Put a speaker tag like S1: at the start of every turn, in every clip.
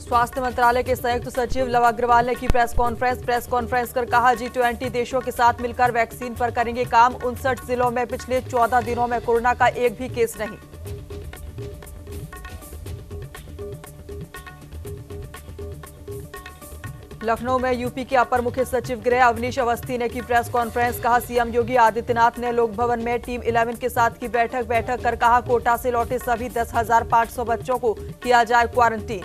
S1: स्वास्थ्य मंत्रालय के संयुक्त सचिव लव अग्रवाल ने की प्रेस कॉन्फ्रेंस। प्रेस कॉन्फ्रेंस कर कहा जी ट्वेंटी देशों के साथ मिलकर वैक्सीन पर करेंगे काम। उनसठ जिलों में पिछले 14 दिनों में कोरोना का एक भी केस नहीं। लखनऊ में यूपी के अपर मुख्य सचिव गृह अवनीश अवस्थी ने की प्रेस कॉन्फ्रेंस कहा सीएम योगी आदित्यनाथ ने लोक भवन में टीम 11 के साथ की बैठक बैठक कर कहा कोटा से लौटे सभी 10,500 बच्चों को किया जाए क्वारंटीन।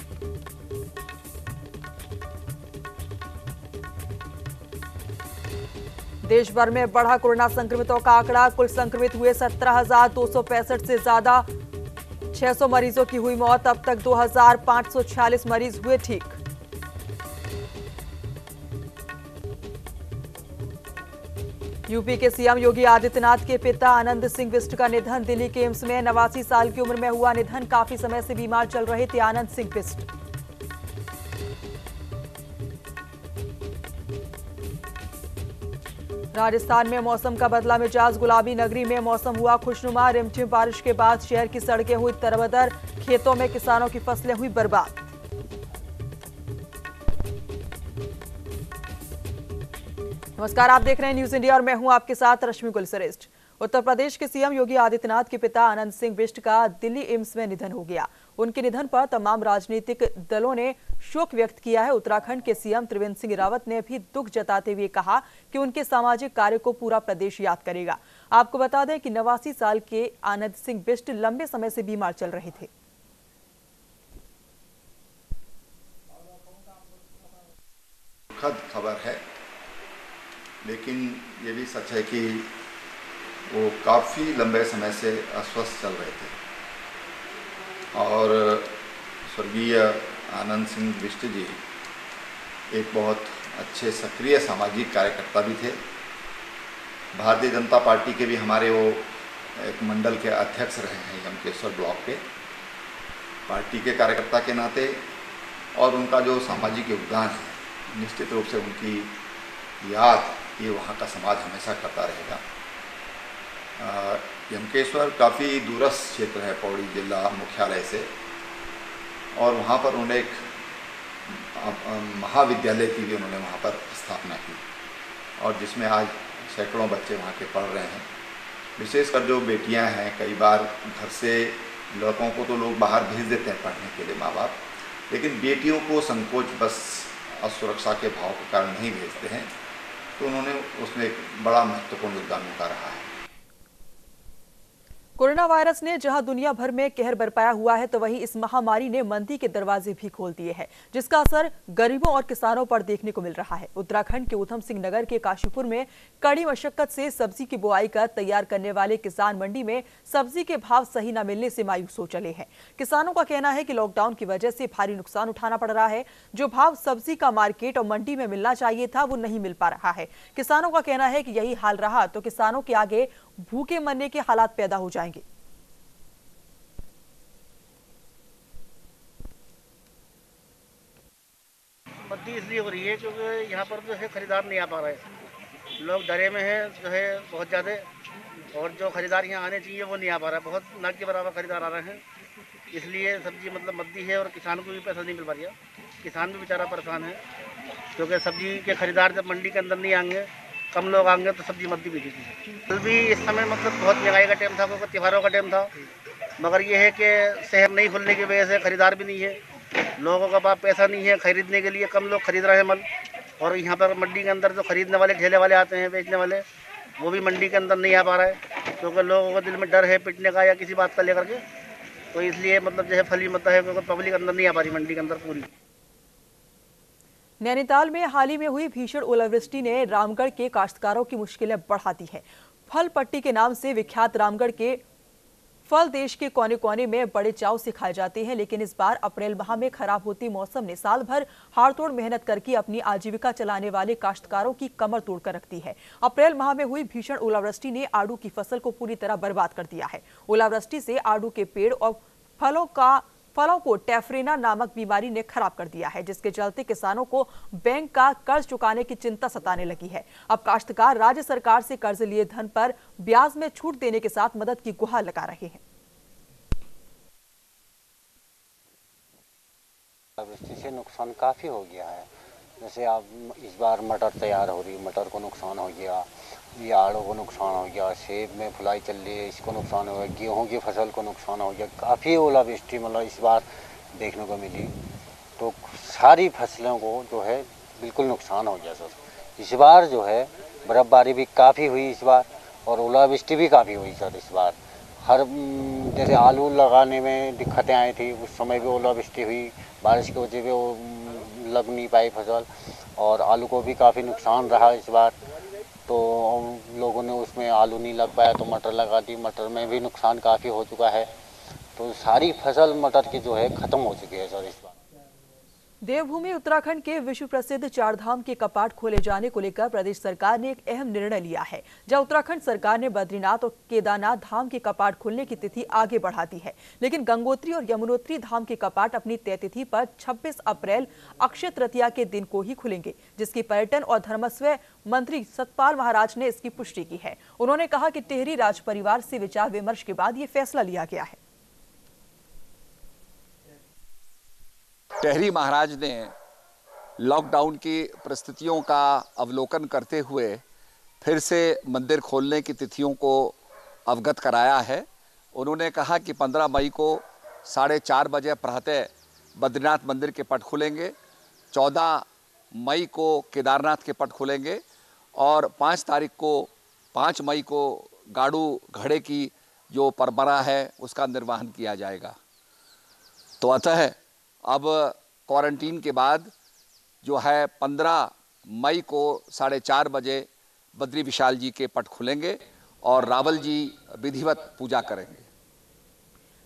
S1: देश भर में बढ़ा कोरोना संक्रमितों का आंकड़ा कुल संक्रमित हुए सत्रह हज़ार दो सौ पैंसठ से ज़्यादा 600 मरीजों की हुई मौत अब तक 2,546 मरीज़ हुए ठीक। यूपी के सीएम योगी आदित्यनाथ के पिता आनंद सिंह बिष्ट का निधन, दिल्ली के एम्स में नवासी साल की उम्र में हुआ निधन, काफ़ी समय से बीमार चल रहे थे आनंद सिंह बिष्ट राजस्थान में मौसम का बदला मिजाज गुलाबी नगरी में मौसम हुआ खुशनुमा, रिमझिम बारिश के बाद शहर की सड़कें हुई तरबदर खेतों में किसानों की फ़सलें हुई बर्बाद। नमस्कार, आप देख रहे हैं न्यूज़ इंडिया और मैं हूँ आपके साथ रश्मि गुलसरेस्ट उत्तर प्रदेश के सीएम योगी आदित्यनाथ के पिता आनंद सिंह बिष्ट का दिल्ली एम्स में निधन हो गया। उनके निधन पर तमाम राजनीतिक दलों ने शोक व्यक्त किया है। उत्तराखंड के सीएम त्रिवेंद्र सिंह रावत ने भी दुख जताते हुए कहा कि उनके सामाजिक कार्य को पूरा प्रदेश याद करेगा। आपको बता दें कि नवासी साल के आनंद सिंह बिष्ट लंबे समय से बीमार चल रहे थे।
S2: खबर है लेकिन ये भी सच है कि वो काफ़ी लंबे समय से अस्वस्थ चल रहे थे। और स्वर्गीय आनंद सिंह बिष्ट जी एक बहुत अच्छे सक्रिय सामाजिक कार्यकर्ता भी थे। भारतीय जनता पार्टी के भी हमारे वो एक मंडल के अध्यक्ष रहे हैं यमकेश्वर ब्लॉक के। पार्टी के कार्यकर्ता के नाते और उनका जो सामाजिक योगदान है, निश्चित रूप से उनकी याद ये वहाँ का समाज हमेशा करता रहेगा। यमकेश्वर काफ़ी दूरस्थ क्षेत्र है पौड़ी जिला मुख्यालय से और वहाँ पर उन्होंने एक महाविद्यालय की भी उन्होंने वहाँ पर स्थापना की और जिसमें आज सैकड़ों बच्चे वहाँ के पढ़ रहे हैं। विशेषकर जो बेटियाँ हैं, कई बार घर से लड़कों को तो लोग बाहर भेज देते हैं पढ़ने के लिए माँ बाप लेकिन बेटियों को संकोच, बस, असुरक्षा के भाव के कारण नहीं भेजते हैं। तो उन्होंने उसमें एक बड़ा महत्वपूर्ण योगदान उनका रहा है।
S1: कोरोना वायरस ने जहाँ दुनिया भर में कहर बरपाया हुआ है तो वहीं इस महामारी ने मंदी के दरवाजे भी खोल दिए हैं, जिसका असर गरीबों और किसानों पर देखने को मिल रहा है। उत्तराखंड के उधम सिंह नगर के काशीपुर में कड़ी मशक्कत से सब्ज़ी की बुआई कर तैयार करने वाले किसान मंडी में सब्ज़ी के भाव सही न मिलने से मायूस हो चले हैं। किसानों का कहना है कि लॉकडाउन की वजह से भारी नुकसान उठाना पड़ रहा है। जो भाव सब्ज़ी का मार्केट और मंडी में मिलना चाहिए था, वो नहीं मिल पा रहा है। किसानों का कहना है कि यही हाल रहा तो किसानों के आगे भूखे मरने के हालात पैदा हो जाएँगे।
S3: बद्दी इसलिए हो रही है क्योंकि यहाँ पर जो है खरीदार नहीं आ पा रहे लोग डरे में है, जो है बहुत ज़्यादा। और जो खरीदार यहाँ आने चाहिए, वो नहीं आ पा रहा बहुत न के बराबर खरीदार आ रहे हैं। इसलिए सब्ज़ी मतलब मद्दी है और किसान को भी पैसा नहीं मिल पा रहा। किसान भी बेचारा परेशान है, क्योंकि सब्ज़ी के खरीदार जब मंडी के अंदर नहीं आएँगे कम लोग आएँगे तो सब्ज़ी मद्दी बिकेगी कल भी इस समय मतलब बहुत महँगाई का टाइम था, क्योंकि त्योहारों का टाइम था। मगर ये है कि शहर नहीं खुलने की वजह से खरीदार भी नहीं है। लोगों का पास पैसा नहीं है खरीदने के लिए, कम लोग खरीद रहे हैं मल। और यहाँ पर मंडी के अंदर जो खरीदने वाले, ठेले वाले आते हैं, बेचने वाले, वो भी मंडी के अंदर नहीं आ पा रहा है। क्योंकि लोगों के दिल में डर है पिटने का या किसी बात का लेकर के। तो इसलिए मतलब जो है फली मत है, क्योंकि पब्लिक अंदर नहीं आ पा रही मंडी के अंदर पूरी।
S1: नैनीताल में हाल ही में हुई भीषण ओलावृष्टि ने रामगढ़ के काश्तकारों की मुश्किलें बढ़ा दी है। फल पट्टी के नाम से विख्यात रामगढ़ के फल देश के कोने कोने में बड़े चाव से खाए जाते हैं, लेकिन इस बार अप्रैल माह में खराब होती मौसम ने साल भर हाड़तोड़ मेहनत करके अपनी आजीविका चलाने वाले काश्तकारों की कमर तोड़कर रख दी है। अप्रैल माह में हुई भीषण ओलावृष्टि ने आड़ू की फ़सल को पूरी तरह बर्बाद कर दिया है। ओलावृष्टि से आड़ू के पेड़ और फलों का फलों को टेफ्रेना नामक बीमारी ने खराब कर दिया है, जिसके चलते किसानों को बैंक का कर्ज चुकाने की चिंता सताने लगी है। अब काश्तकार राज्य सरकार से कर्ज लिए धन पर ब्याज में छूट देने के साथ मदद की गुहार लगा रहे हैं।
S4: से नुकसान काफ़ी हो गया है। जैसे आप इस बार मटर तैयार हो रही, मटर को नुकसान हो गया ये आड़ों को नुकसान हो गया, सेब में फुलाई चल रही है, इसको नुकसान हो गया, गेहूँ की फ़सल को नुकसान हो गया, काफ़ी ओलावृष्टि मतलब इस बार देखने को मिली। तो सारी फ़सलों को जो है बिल्कुल नुकसान हो गया, सर। इस बार जो है बर्फ़बारी भी काफ़ी हुई इस बार और ओलावृष्टि भी काफ़ी हुई, सर, इस बार। हर जैसे आलू लगाने में दिक्कतें आई थी, उस समय भी ओलावृष्टि हुई, बारिश की वजह से वो लग नहीं पाई फ़सल और आलू को भी काफ़ी नुकसान रहा इस बार। तो लोगों ने उसमें आलू नहीं लग पाया तो मटर लगा दी। मटर में भी नुकसान काफ़ी हो चुका है। तो सारी फ़सल मटर की जो है ख़त्म हो चुकी है, सर, इस बार।
S1: देवभूमि उत्तराखंड के विश्व प्रसिद्ध चार धाम के कपाट खोले जाने को लेकर प्रदेश सरकार ने एक अहम निर्णय लिया है, जहाँ उत्तराखंड सरकार ने बद्रीनाथ और केदारनाथ धाम के कपाट खुलने की तिथि आगे बढ़ा दी है। लेकिन गंगोत्री और यमुनोत्री धाम के कपाट अपनी तय तिथि पर 26 अप्रैल अक्षय तृतीया के दिन को ही खुलेंगे, जिसकी पर्यटन और धर्मस्व मंत्री सतपाल महाराज ने इसकी पुष्टि की है। उन्होंने कहा कि टेहरी राज परिवार से विचार विमर्श के बाद ये फैसला लिया गया है।
S5: टहरी महाराज ने लॉकडाउन की परिस्थितियों का अवलोकन करते हुए फिर से मंदिर खोलने की तिथियों को अवगत कराया है। उन्होंने कहा कि 15 मई को साढ़े चार बजे प्रातः बद्रीनाथ मंदिर के पट खुलेंगे 14 मई को केदारनाथ के पट खुलेंगे और 5 तारीख को 5 मई को गाड़ू घड़े की जो परंपरा है उसका निर्वहन किया जाएगा। तो अतः अब क्वारंटीन के बाद जो है पंद्रह मई को साढ़े चार बजे बद्री विशाल जी के पट खुलेंगे और रावल जी विधिवत पूजा करेंगे।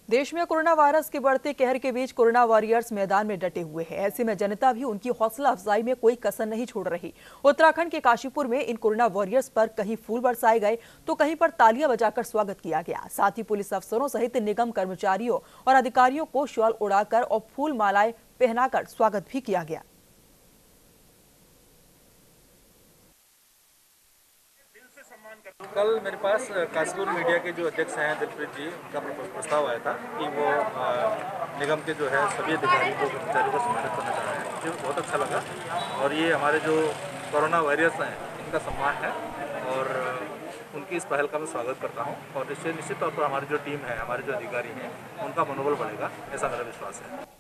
S1: देश में कोरोना वायरस के बढ़ते कहर के बीच कोरोना वॉरियर्स मैदान में डटे हुए हैं। ऐसे में जनता भी उनकी हौसला अफजाई में कोई कसर नहीं छोड़ रही। उत्तराखंड के काशीपुर में इन कोरोना वॉरियर्स पर कहीं फूल बरसाए गए तो कहीं पर तालियाँ बजाकर स्वागत किया गया। साथ ही पुलिस अफसरों सहित निगम कर्मचारियों और अधिकारियों को शॉल उड़ाकर और फूल मालाएँ पहनाकर स्वागत भी किया गया।
S6: कल मेरे पास कासपुर मीडिया के जो अध्यक्ष हैं दिलप्रीत जी, उनका प्रस्ताव आया था कि वो निगम के जो है सभी अधिकारियों को, कर्मचारियों को सम्मानित करना चाह रहे हैं। मुझे बहुत अच्छा लगा। और ये हमारे जो कोरोना वायरस हैं, इनका सम्मान है। और उनकी इस पहल का मैं स्वागत करता हूँ। और इससे निश्चित तौर पर हमारी जो टीम है, हमारे जो अधिकारी हैं, उनका मनोबल बढ़ेगा, ऐसा मेरा विश्वास है।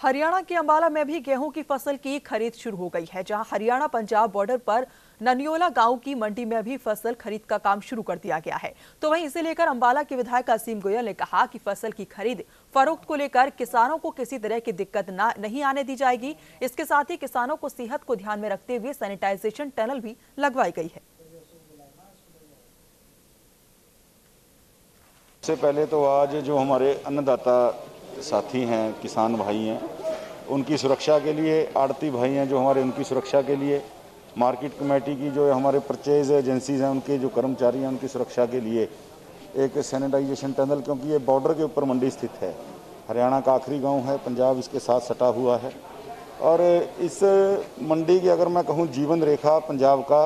S1: हरियाणा के अंबाला में भी गेहूँ की फ़सल की खरीद शुरू हो गई है, जहाँ हरियाणा पंजाब बॉर्डर पर ननियोला गाँव की मंडी में भी फ़सल खरीद का काम शुरू कर दिया गया है। तो वहीं इसे लेकर अंबाला के विधायक असीम गोयल ने कहा कि फ़सल की खरीद फरोख्त को लेकर किसानों को किसी तरह की दिक्कत न, नहीं आने दी जाएगी। इसके साथ ही किसानों को सेहत को ध्यान में रखते हुए सैनिटाइजेशन टनल भी लगवाई गई है।
S7: सबसे पहले तो आज जो हमारे अन्नदाता साथी हैं, किसान भाई हैं, उनकी सुरक्षा के लिए, आड़ती भाई हैं जो हमारे, उनकी सुरक्षा के लिए, मार्केट कमेटी की जो हमारे परचेज एजेंसीज हैं, उनके जो कर्मचारी हैं, उनकी सुरक्षा के लिए एक सैनिटाइजेशन टनल क्योंकि ये बॉर्डर के ऊपर मंडी स्थित है। हरियाणा का आखिरी गाँव है, पंजाब इसके साथ सटा हुआ है। और इस मंडी की अगर मैं कहूँ, जीवन रेखा पंजाब का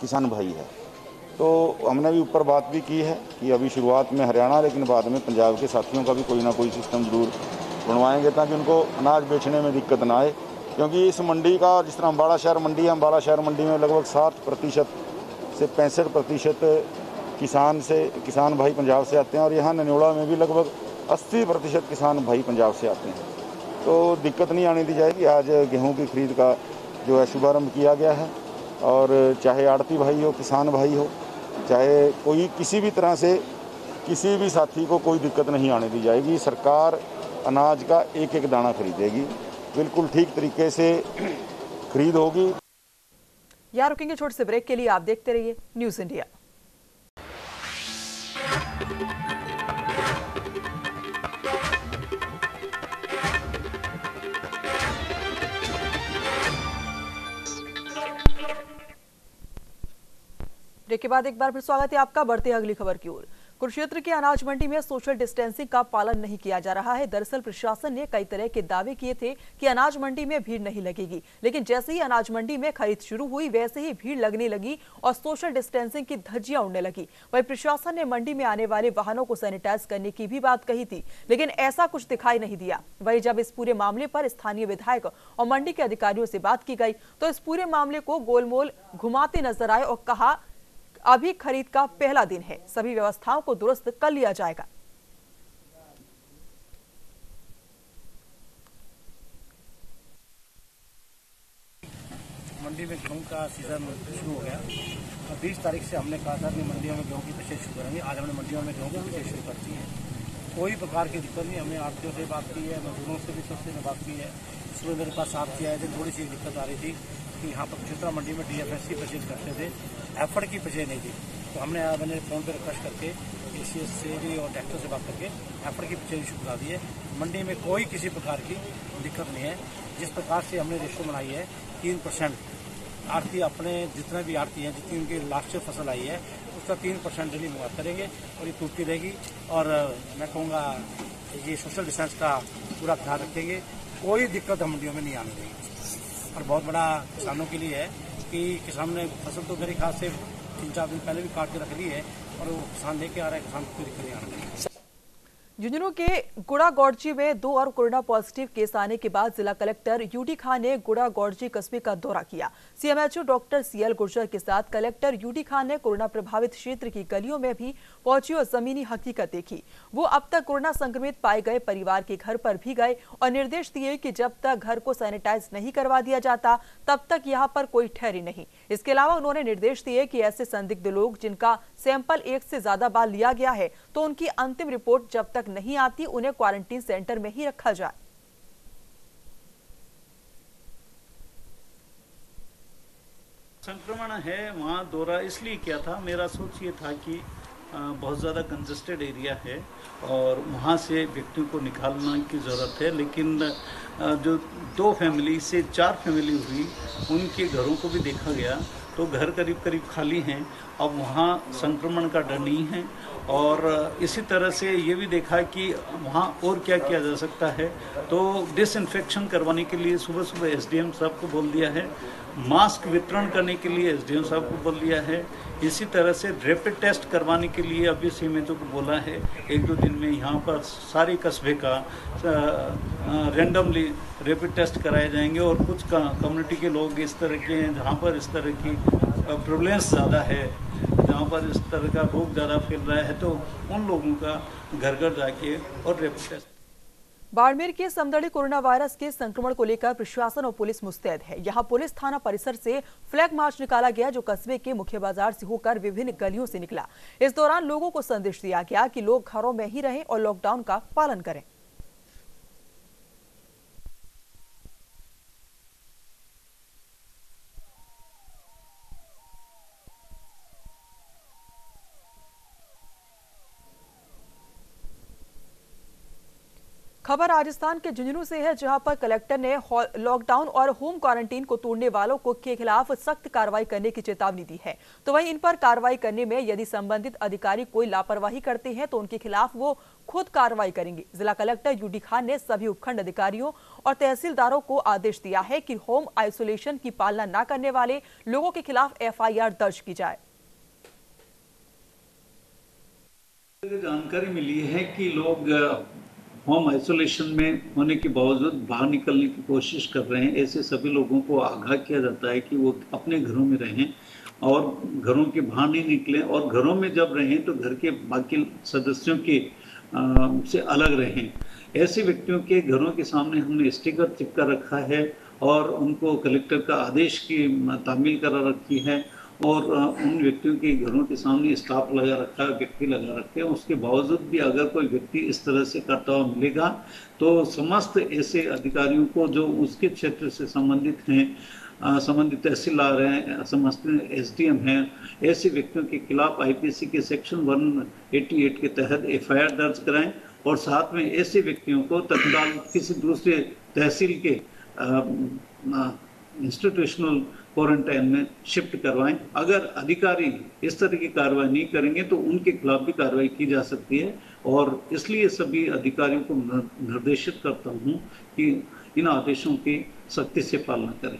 S7: किसान भाई है। तो हमने भी ऊपर बात भी की है कि अभी शुरुआत में हरियाणा, लेकिन बाद में पंजाब के साथियों का भी कोई ना कोई सिस्टम ज़रूर बनवाएँगे ताकि उनको अनाज बेचने में दिक्कत ना आए। क्योंकि इस मंडी का, जिस तरह अम्बाड़ा शहर मंडी है अम्बाड़ा शहर मंडी में लगभग साठ प्रतिशत से पैंसठ प्रतिशत किसान से, किसान भाई पंजाब से आते हैं और यहाँ नन्योड़ा में भी लगभग अस्सी प्रतिशत किसान भाई पंजाब से आते हैं। तो दिक्कत नहीं आने दी जाएगी। आज गेहूँ की खरीद का जो है शुभारंभ किया गया है और चाहे आड़ती भाई हो, किसान भाई हो चाहे कोई किसी भी तरह से किसी भी साथी को कोई दिक्कत नहीं आने दी जाएगी। सरकार अनाज का एक एक दाना खरीदेगी। बिल्कुल ठीक तरीके से खरीद होगी।
S1: यहाँ रुकेंगे छोटे से ब्रेक के लिए। आप देखते रहिए न्यूज़ इंडिया। ब्रेक के बाद एक बार फिर स्वागत है आपका, बढ़ते अगली खबर की ओर। कुरुक्षेत्र के अनाज मंडी में सोशल डिस्टेंसिंग का पालन नहीं किया जा रहा है। दरअसल प्रशासन ने कई तरह के दावे किए थे कि अनाज मंडी में भीड़ नहीं लगेगी, लेकिन जैसे ही अनाज मंडी में खरीद शुरू हुई, वैसे ही भीड़ लगने लगी और सोशल डिस्टेंसिंग की धज्जियाँ उड़ने लगी। वही प्रशासन ने मंडी में आने वाले वाहनों को सैनिटाइज करने की भी बात कही थी, लेकिन ऐसा कुछ दिखाई नहीं दिया। वही जब इस पूरे मामले पर स्थानीय विधायक और मंडी के अधिकारियों से बात की गई तो इस पूरे मामले को गोलमोल घुमाते नज़र आए और कहा अभी खरीद का पहला दिन है। सभी व्यवस्थाओं को दुरुस्त कर लिया जाएगा।
S8: मंडी में गेहूँ का सीज़न शुरू हो गया। और बीस तारीख से हमने कहा था कि मंडियों में गेहूँ की पचेज शुरू करेंगे। आज हमने मंडियों में गेहूँ की पचेज शुरू कर दी है। कोई प्रकार की दिक्कत नहीं, हमने आरतीयों से बात की है, मजदूरों से भी सबसे बात की है। सुबह मेरे पास आप किया है थोड़ी सी दिक्कत आ रही थी। कि यहाँ पर चित्रा मंडी में D F S C purchase करते थे। एफर्ड की पचेज नहीं थी। तो हमने, मैंने फ़ोन पर रिक्वेस्ट करके ए सी एस से भी और डॉक्टर से बात करके एफर्ड की पचेज शुरू करा दी है मंडी में कोई किसी प्रकार की दिक्कत नहीं है। जिस प्रकार से हमने रेशो बनाई है, तीन परसेंट आरती अपने जितने भी आरती हैं, जितनी उनकी लास्ट फ़सल आई है, उसका तीन परसेंट डेली मुआवजा करेंगे और ये टूटती रहेगी। और, मैं कहूँगा, ये सोशल डिस्टेंस का पूरा ख्याल रखेंगे। कोई दिक्कत हम मंडियों में नहीं आने देंगे। और बहुत बड़ा किसानों के लिए है कि किसान ने फ़सल तो मेरे ख्याल से तीन चार दिन पहले भी काट के रख ली है और वो किसान लेके आ रहा है, किसान को दिक्कत नहीं आने देंगे
S1: झुंझुनू के गुड़ा गौड़जी में दो और कोरोना पॉजिटिव केस आने के बाद जिला कलेक्टर यूडी खान ने गुड़ा गौड़जी कस्बे का दौरा किया। सीएमएचओ डॉक्टर सीएल गुर्जर के साथ कलेक्टर यूडी खान ने कोरोना प्रभावित क्षेत्र की गलियों में भी पहुँची और जमीनी हकीकत देखी। वो अब तक कोरोना संक्रमित पाए गए परिवार के घर पर भी गए और निर्देश दिए कि जब तक घर को सैनिटाइज नहीं करवा दिया जाता, तब तक यहाँ पर कोई ठहरी नहीं। इसके अलावा उन्होंने निर्देश दिए कि ऐसे संदिग्ध लोग जिनका सैंपल एक से ज़्यादा बार लिया गया है तो उनकी अंतिम रिपोर्ट जब तक नहीं आती, उन्हें क्वारंटीन सेंटर में ही रखा जाए।
S9: संक्रमण है, वहाँ दौरा इसलिए किया था, मेरा सोच ये था कि बहुत ज़्यादा कंजस्टेड एरिया है और वहाँ से व्यक्तियों को निकालना की ज़रूरत है, लेकिन जो दो फैमिली से चार फैमिली हुई, उनके घरों को भी देखा गया। तो घर करीब करीब खाली हैं, अब वहाँ संक्रमण का डर नहीं है। और इसी तरह से ये भी देखा कि वहाँ और क्या किया जा सकता है। तो डिसइंफेक्शन करवाने के लिए सुबह सुबह एसडीएम साहब को बोल दिया है। मास्क वितरण करने के लिए एसडीएम साहब को बोल दिया है। इसी तरह से रैपिड टेस्ट करवाने के लिए अभी सीमितों को बोला है। एक दो दिन में यहाँ पर सारे कस्बे का रेंडमली रैपिड टेस्ट कराए जाएँगे और कुछ कम्युनिटी के लोग इस तरह के हैं, जहाँ पर इस तरह की प्रोब्लेम्स ज़्यादा है, जहाँ पर इस तरह का रोग ज़्यादा फैल रहा है तो उन लोगों का घर घर जाके और रैपिड टेस्ट
S1: बाड़मेर के समदड़ी कोरोना वायरस के संक्रमण को लेकर प्रशासन और पुलिस मुस्तैद है। यहाँ पुलिस थाना परिसर से फ्लैग मार्च निकाला गया, जो कस्बे के मुख्य बाज़ार से होकर विभिन्न गलियों से निकला। इस दौरान लोगों को संदेश दिया गया कि लोग घरों में ही रहें और लॉकडाउन का पालन करें। खबर राजस्थान के झुंझुनू से है, जहाँ पर कलेक्टर ने लॉकडाउन और होम क्वारंटीन को तोड़ने वालों को के खिलाफ सख्त कार्रवाई करने की चेतावनी दी है। तो वहीं इन पर कार्रवाई करने में यदि संबंधित अधिकारी कोई लापरवाही करते हैं तो उनके खिलाफ वो खुद कार्रवाई करेंगे। जिला कलेक्टर यूडी खान ने सभी उपखंड अधिकारियों और तहसीलदारों को आदेश दिया है कि होम आइसोलेशन की पालना न करने वाले लोगों के खिलाफ एफआईआर दर्ज की जाए।
S9: जानकारी मिली है कि लोग होम आइसोलेशन में होने के बावजूद बाहर निकलने की कोशिश कर रहे हैं। ऐसे सभी लोगों को आगाह किया जाता है कि वो अपने घरों में रहें और घरों के बाहर नहीं निकलें और घरों में जब रहें तो घर के बाकी सदस्यों के आ, से अलग रहें। ऐसे व्यक्तियों के घरों के सामने हमने स्टिकर चिपका रखा है और उनको कलेक्टर का आदेश की तामील करा रखी है और उन व्यक्तियों के घरों के सामने स्टाफ लगा रखा है, व्यक्ति लगा रखे हैं, उसके बावजूद भी अगर कोई व्यक्ति इस तरह से करता हुआ मिलेगा तो समस्त ऐसे अधिकारियों को जो उसके क्षेत्र से संबंधित हैं संबंधित तहसीलदार हैं, समस्त एस डी एम हैं, ऐसे व्यक्तियों के खिलाफ आईपीसी के सेक्शन 188 के तहत एफआईआर दर्ज कराएँ और साथ में ऐसे व्यक्तियों को तत्काल किसी दूसरे तहसील के इंस्टीट्यूशनल क्वारंटाइन में शिफ्ट करवाएँ। अगर अधिकारी इस तरह की कार्रवाई नहीं करेंगे तो उनके खिलाफ भी कार्रवाई की जा सकती है। और इसलिए सभी अधिकारियों को निर्देशित करता हूँ कि इन आदेशों की सख्ती से पालना करें।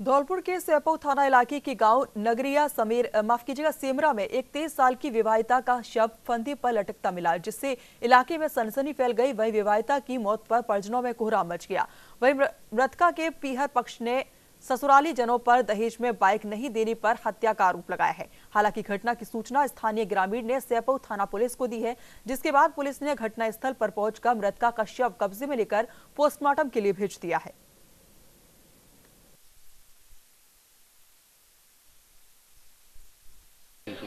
S1: धौलपुर के सैपो थाना इलाके के गाँव नगरिया समीर माफ़ कीजिएगा, सेमरा में एक तेईस साल की विवाहिता का शव फंदी पर लटकता मिला, जिससे इलाके में सनसनी फैल गई। वही विवाहिता की मौत पर परिजनों में कोहरा मच गया। वही मृतका के पीहर पक्ष ने ससुराली जनों पर दहेज में बाइक नहीं देने पर हत्या का आरोप लगाया है। हालाँकि घटना की सूचना स्थानीय ग्रामीण ने सैपऊ थाना पुलिस को दी है, जिसके बाद पुलिस ने घटनास्थल पर पहुंचकर मृतका का शव कब्जे में लेकर पोस्टमार्टम के लिए भेज दिया है।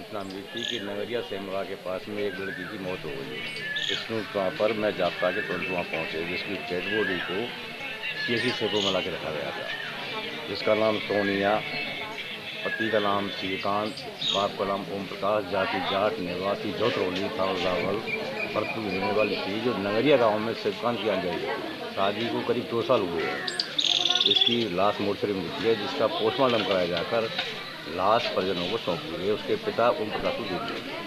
S10: सूचना मिली थी कि नगरिया सेमगा के पास में एक लड़की की मौत हो गई। है इस सूचना पर मैं जाप्ता के तुरंत वहाँ पहुँचे, जिसकी डेड बॉडी को किसी सेबों में ला के रखा गया था। जिसका नाम सोनिया, पति का नाम श्रीकांत, बाप का नाम ओम प्रकाश, जाति जाट, निवासी जोतरौली था और रावल परतु रहने वाली थी जो नगरिया गाँव में शिवकांत की अंजाई शादी को करीब दो साल हुए हैं। इसकी लाश मोर्चरी में मिली है, जिसका पोस्टमार्टम कराया जाकर लाश परिजनों को सौंप दी गई उसके पिता ओम प्रकाश को दे दिए।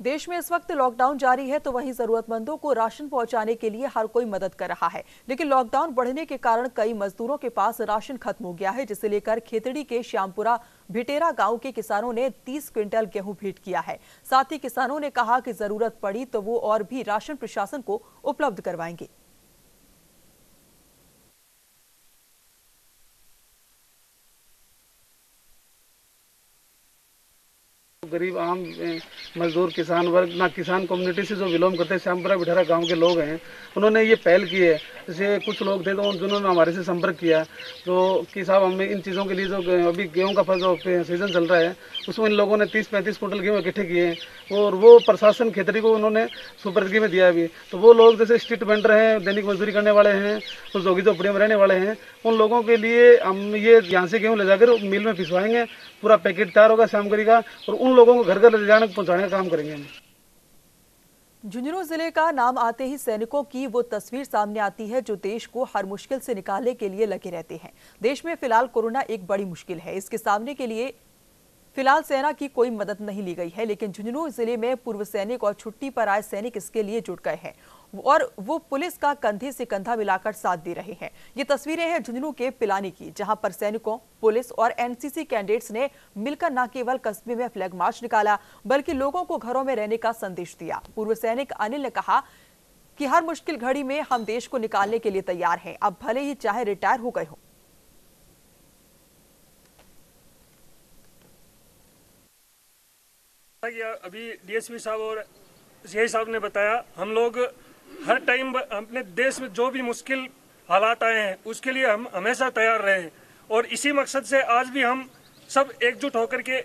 S1: देश में इस वक्त लॉकडाउन जारी है तो वहीं जरूरतमंदों को राशन पहुँचाने के लिए हर कोई मदद कर रहा है। लेकिन लॉकडाउन बढ़ने के कारण कई मजदूरों के पास राशन खत्म हो गया है, जिसे लेकर खेतड़ी के श्यामपुरा भिटेरा गाँव के किसानों ने 30 क्विंटल गेहूँ भेंट किया है। साथ ही किसानों ने कहा कि ज़रूरत पड़ी तो वो और भी राशन प्रशासन को उपलब्ध करवाएँगे।
S8: गरीब, आम मजदूर, किसान वर्ग, ना किसान कम्युनिटी से जो बिलोंग करते हैं श्यामपुरा बिठारा गाँव के लोग हैं, उन्होंने ये पहल की है। जैसे कुछ लोग थे तो जिन्होंने हमारे से संपर्क किया तो कि साहब हमें इन चीज़ों के लिए जो, अभी गेहूँ का जो सीज़न चल रहा है, उसमें इन लोगों ने तीस पैंतीस कुंटल गेहूँ इकट्ठे किए हैं। और वो प्रशासन खेतरी को उन्होंने सुपर्दगी में दिया अभी तो वो लोग जैसे स्ट्रीट वेंडर हैं, दैनिक मजदूरी करने वाले हैं तो जोगी झोपड़ियों में रहने वाले हैं, उन लोगों के लिए हम ये यहाँ से गेहूँ ले जाकर मिल में पिसवाएँगे, पूरा पैकेट तैयार होगा शामगरी का, और उन लोगों को घर घर ले जाने, पहुँचाने का काम करेंगे हम।
S1: झुंझुनू ज़िले का नाम आते ही सैनिकों की वो तस्वीर सामने आती है जो देश को हर मुश्किल से निकालने के लिए लगे रहते हैं। देश में फ़िलहाल कोरोना एक बड़ी मुश्किल है। इसके सामने के लिए फ़िलहाल सेना की कोई मदद नहीं ली गई है, लेकिन झुंझुनू ज़िले में पूर्व सैनिक और छुट्टी पर आए सैनिक इसके लिए जुट गए हैं और वो पुलिस का कंधे से कंधा मिलाकर साथ दे रहे हैं। ये तस्वीरें हैं झुंझुनू के पिलानी की, जहाँ पर सैनिकों, पुलिस और एनसीसी कैंडिडेट्स ने मिलकर न केवल कस्बे में फ्लैग मार्च निकाला, बल्कि लोगों को घरों में रहने का संदेश दिया। पूर्व सैनिक अनिल ने कहा कि हर मुश्किल घड़ी में हम देश को निकालने के लिए तैयार हैं। अब भले ही चाहे रिटायर हो गए हो।
S11: अभी डीएसपी साहब और सीआई साहब ने बताया, हम लोग हर टाइम अपने देश में जो भी मुश्किल हालात आए हैं, उसके लिए हम हमेशा तैयार रहे हैं। और इसी मकसद से आज भी हम सब एकजुट होकर के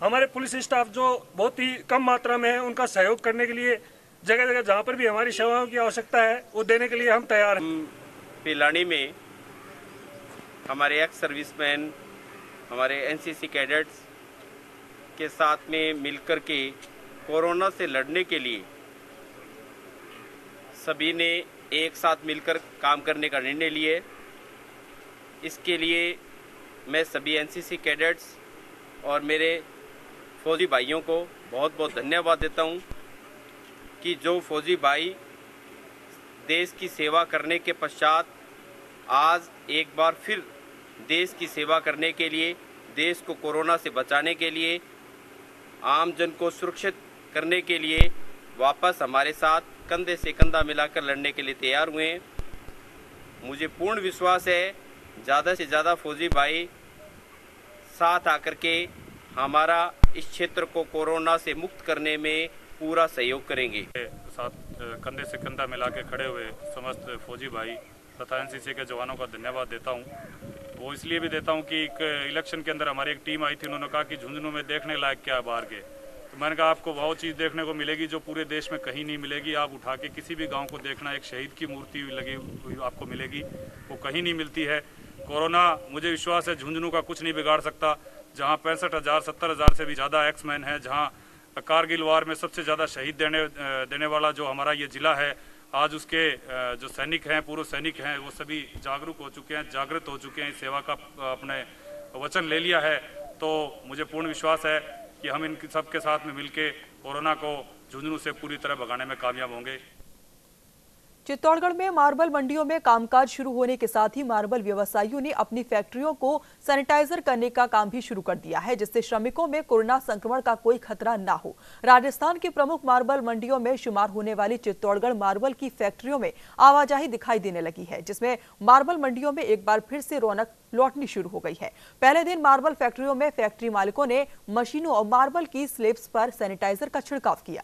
S11: हमारे पुलिस स्टाफ जो बहुत ही कम मात्रा में है, उनका सहयोग करने के लिए जगह जगह जहाँ पर भी हमारी सेवाओं की आवश्यकता है, वो देने के लिए हम तैयार हैं।
S12: पिलानी में हमारे एक्स सर्विसमैन, हमारे एनसीसी कैडेट्स के साथ में मिलकर के कोरोना से लड़ने के लिए सभी ने एक साथ मिलकर काम करने का निर्णय लिए इसके लिए मैं सभी एनसीसी कैडेट्स और मेरे फौजी भाइयों को बहुत बहुत धन्यवाद देता हूँ कि जो फौजी भाई देश की सेवा करने के पश्चात आज एक बार फिर देश की सेवा करने के लिए, देश को कोरोना से बचाने के लिए आम जन को सुरक्षित करने के लिए वापस हमारे साथ कंधे से कंधा मिलाकर लड़ने के लिए तैयार हुए मुझे पूर्ण विश्वास है, ज़्यादा से ज़्यादा फौजी भाई साथ आकर के हमारा इस क्षेत्र को कोरोना से मुक्त करने में पूरा सहयोग करेंगे।
S11: साथ कंधे से कंधा मिला के खड़े हुए समस्त फौजी भाई तथा एनसीसी के जवानों का धन्यवाद देता हूँ। वो इसलिए भी देता हूँ कि एक इलेक्शन के अंदर हमारी एक टीम आई थी, उन्होंने कहा कि झुंझुनू में देखने लायक क्या है बाहर के। तो मैंने कहा, आपको बहुत चीज़ देखने को मिलेगी जो पूरे देश में कहीं नहीं मिलेगी। आप उठा के किसी भी गाँव को देखना, एक शहीद की मूर्ति लगी हुई आपको मिलेगी, वो कहीं नहीं मिलती है। कोरोना, मुझे विश्वास है, झुंझुनू का कुछ नहीं बिगाड़ सकता। जहाँ पैंसठ हज़ार, सत्तर हज़ार से भी ज़्यादा एक्समैन है, जहाँ कारगिल वार में सबसे ज़्यादा शहीद देने देने वाला जो हमारा ये ज़िला है आज उसके जो सैनिक हैं, पूर्व सैनिक हैं, वो सभी जागरूक हो चुके हैं, जागृत हो चुके हैं सेवा का अपने वचन ले लिया है। तो मुझे पूर्ण विश्वास है कि हम इन सबके साथ में मिलकर कोरोना को झुंझुनू से पूरी तरह भगाने में कामयाब होंगे।
S1: चित्तौड़गढ़ में मार्बल मंडियों में कामकाज शुरू होने के साथ ही मार्बल व्यवसायियों ने अपनी फैक्ट्रियों को सैनिटाइजर करने का काम भी शुरू कर दिया है, जिससे श्रमिकों में कोरोना संक्रमण का कोई खतरा न हो। राजस्थान की प्रमुख मार्बल मंडियों में शुमार होने वाली चित्तौड़गढ़ मार्बल की फैक्ट्रियों में आवाजाही दिखाई देने लगी है, जिसमें मार्बल मंडियों में एक बार फिर से रौनक लौटनी शुरू हो गई है। पहले दिन मार्बल फैक्ट्रियों में फैक्ट्री मालिकों ने मशीनों और मार्बल की स्लेब्स पर सैनिटाइजर का छिड़काव किया।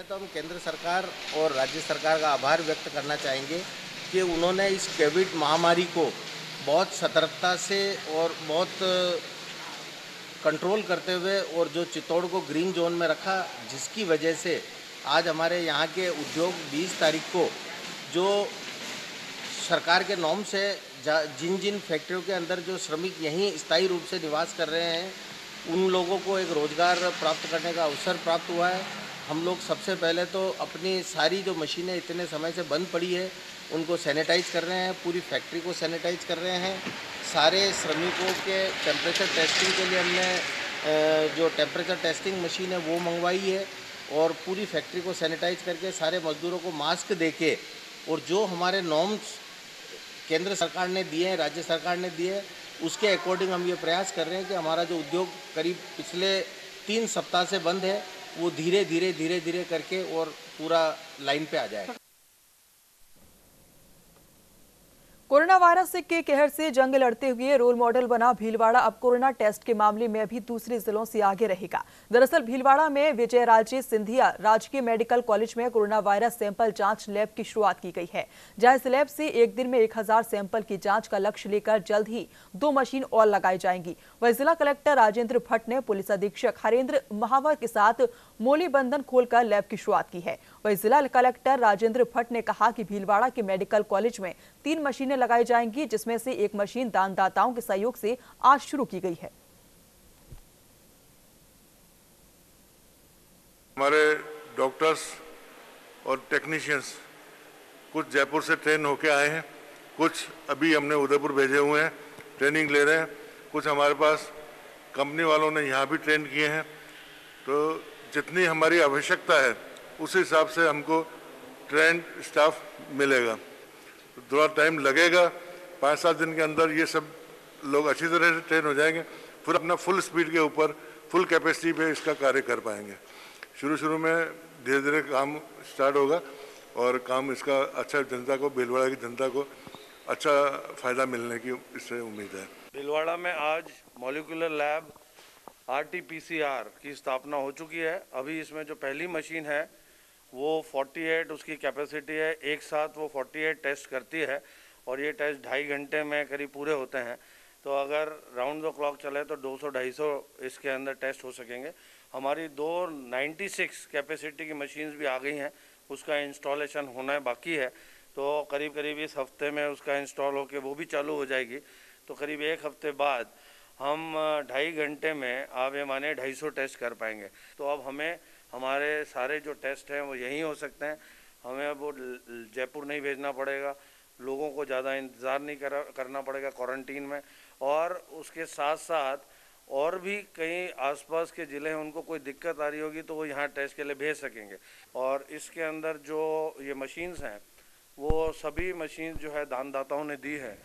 S3: पहले तो हम केंद्र सरकार और राज्य सरकार का आभार व्यक्त करना चाहेंगे कि उन्होंने इस कोविड महामारी को बहुत सतर्कता से और बहुत कंट्रोल करते हुए और जो चित्तौड़ को ग्रीन जोन में रखा, जिसकी वजह से आज हमारे यहाँ के उद्योग 20 तारीख को जो सरकार के नॉम से जिन जिन फैक्ट्रियों के अंदर जो श्रमिक यहीं स्थायी रूप से निवास कर रहे हैं, उन लोगों को एक रोज़गार प्राप्त करने का अवसर प्राप्त हुआ है। हम लोग सबसे पहले तो अपनी सारी जो मशीनें इतने समय से बंद पड़ी है, उनको सैनिटाइज कर रहे हैं, पूरी फैक्ट्री को सैनिटाइज कर रहे हैं। सारे श्रमिकों के टेम्परेचर टेस्टिंग के लिए हमने जो टेम्परेचर टेस्टिंग मशीन है वो मंगवाई है और पूरी फैक्ट्री को सैनिटाइज करके सारे मजदूरों को मास्क दे के और जो हमारे नॉर्म्स केंद्र सरकार ने दिए हैं, राज्य सरकार ने दिए हैं, उसके अकॉर्डिंग हम ये प्रयास कर रहे हैं कि हमारा जो उद्योग करीब पिछले तीन सप्ताह से बंद है। वो धीरे धीरे धीरे धीरे करके और पूरा लाइन पे आ जाए
S1: कोरोना वायरस के कहर से जंग लड़ते हुए रोल मॉडल बना भीलवाड़ा। अब कोरोना टेस्ट के मामले में भी दूसरे जिलों से आगे रहेगा। दरअसल भीलवाड़ा में विजय राजे सिंधिया राजकीय मेडिकल कॉलेज में कोरोना वायरस सैंपल जाँच लैब की शुरुआत की गई है। जहाँ इस लैब से एक दिन में एक हज़ार सैंपल की जाँच का लक्ष्य लेकर जल्द ही दो मशीन और लगाई जाएँगी। वही जिला कलेक्टर राजेंद्र भट्ट ने पुलिस अधीक्षक हरेंद्र महावर के साथ मोली बंधन खोलकर लैब की शुरुआत की है। वही जिला कलेक्टर राजेंद्र भट्ट ने कहा कि भीलवाड़ा के मेडिकल कॉलेज में तीन मशीनें लगाई जाएँगी, जिसमें से एक मशीन दानदाताओं के सहयोग से आज शुरू की गई है।
S13: हमारे डॉक्टर्स और टेक्नीशियंस कुछ जयपुर से ट्रेन होके आए हैं। कुछ अभी हमने उदयपुर भेजे हुए हैं, ट्रेनिंग ले रहे हैं। कुछ हमारे पास कंपनी वालों ने यहाँ भी ट्रेन किए हैं। तो जितनी हमारी आवश्यकता है, उस हिसाब से हमको ट्रेंड स्टाफ मिलेगा। थोड़ा टाइम लगेगा पाँच सात दिन के अंदर ये सब लोग अच्छी तरह से ट्रेन हो जाएँगे, फिर अपना फुल स्पीड के ऊपर फुल कैपेसिटी पे इसका कार्य कर पाएँगे। शुरू शुरू में धीरे धीरे काम स्टार्ट होगा और काम इसका अच्छा जनता को, भीलवाड़ा की जनता को अच्छा फ़ायदा मिलने की इससे उम्मीद है।
S14: भीलवाड़ा में आज मोलिकुलर लैब आरटीपीसीआर की स्थापना हो चुकी है। अभी इसमें जो पहली मशीन है, वो 48 उसकी कैपेसिटी है, एक साथ वो 48 टेस्ट करती है और ये टेस्ट ढाई घंटे में करीब पूरे होते हैं। तो अगर राउंड द क्लॉक चले तो 200 250 इसके अंदर टेस्ट हो सकेंगे। हमारी दो 96 कैपेसिटी की मशीन्स भी आ गई हैं, उसका इंस्टॉलेशन होना है बाकी है। तो करीब करीब इस हफ़्ते में उसका इंस्टॉल होकर वो भी चालू हो जाएगी। तो करीब एक हफ़्ते बाद हम ढाई घंटे में आप ये माने ढाई सौ टेस्ट कर पाएँगे। तो अब हमें हमारे सारे जो टेस्ट हैं वो यहीं हो सकते हैं। हमें अब जयपुर नहीं भेजना पड़ेगा। लोगों को ज़्यादा इंतज़ार नहीं कर, करना पड़ेगा क्वारंटीन में। और उसके साथ साथ और भी कई आसपास के ज़िले हैं उनको कोई दिक्कत आ रही होगी तो वो यहाँ टेस्ट के लिए भेज सकेंगे। और इसके अंदर जो ये मशीन्स हैं वो सभी मशीन जो है दानदाताओं ने दी है।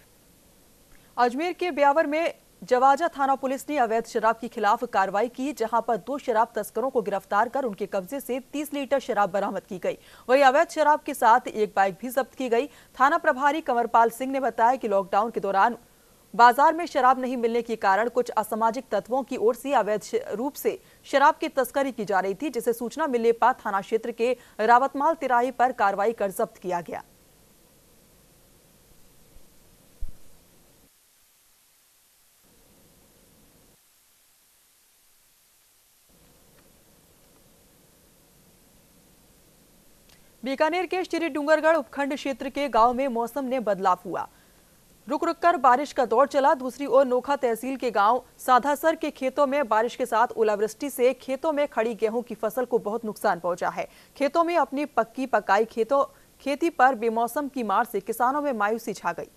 S1: अजमेर के ब्यावर में जवाजा थाना पुलिस ने अवैध शराब के खिलाफ कार्रवाई की, जहाँ पर दो शराब तस्करों को गिरफ़्तार कर उनके कब्जे से 30 लीटर शराब बरामद की गई। वहीं अवैध शराब के साथ एक बाइक भी जब्त की गई। थाना प्रभारी कंवरपाल सिंह ने बताया कि लॉकडाउन के दौरान बाज़ार में शराब नहीं मिलने के कारण कुछ असामाजिक तत्वों की ओर से अवैध रूप से शराब की तस्करी की जा रही थी, जिसे सूचना मिलने पर थाना क्षेत्र के रावतमाल तिराही पर कार्रवाई कर जब्त किया गया। बीकानेर के श्री डूंगरगढ़ उपखंड क्षेत्र के गाँव में मौसम ने बदलाव हुआ। रुक रुक कर बारिश का दौर चला। दूसरी ओर नोखा तहसील के गाँव साधासर के खेतों में बारिश के साथ ओलावृष्टि से खेतों में खड़ी गेहूँ की फ़सल को बहुत नुकसान पहुँचा है। खेतों में अपनी पक्की पकाई खेतों, खेती पर बेमौसम की मार से किसानों में मायूसी छा गई।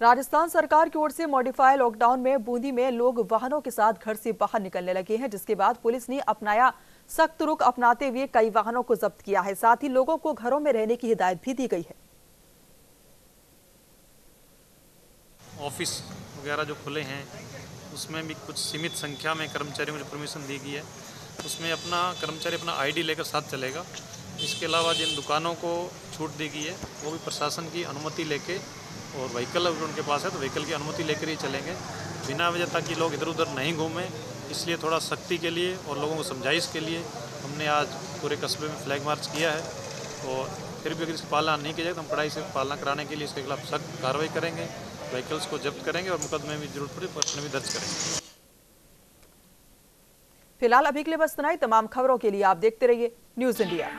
S1: राजस्थान सरकार की ओर से मॉडिफाई लॉकडाउन में बूंदी में लोग वाहनों के साथ घर से बाहर निकलने लगे हैं, जिसके बाद पुलिस ने अपनाया सख्त रुख अपनाते हुए कई वाहनों को जब्त किया है। साथ ही लोगों को घरों में रहने की हिदायत भी दी गई है।
S6: ऑफ़िस वगैरह जो खुले हैं, उसमें भी कुछ सीमित संख्या में कर्मचारियों को परमिशन दी गई है, उसमें अपना कर्मचारी अपना आईडी लेकर साथ चलेगा। इसके अलावा जिन दुकानों को छूट दी गई है, वो भी प्रशासन की अनुमति लेके और व्हीकल अगर उनके पास है तो व्हीकल की अनुमति लेकर ही चलेंगे। बिना वजह ताकि लोग इधर उधर नहीं घूमें, इसलिए थोड़ा सख्ती के लिए और लोगों को समझाइश के लिए हमने आज पूरे कस्बे में फ्लैग मार्च किया है और फिर भी अगर इसकी पालना नहीं की जाए तो हम पढ़ाई से पालना कराने के लिए इसके खिलाफ सख्त कार्रवाई करेंगे व्हीकल्स को जब्त करेंगे और मुकदमे में ज़रूरत पड़ी प्रश्न भी दर्ज करेंगे।
S1: फ़िलहाल अभी के लिए बस ही। तमाम खबरों के लिए आप देखते रहिए न्यूज़ इंडिया।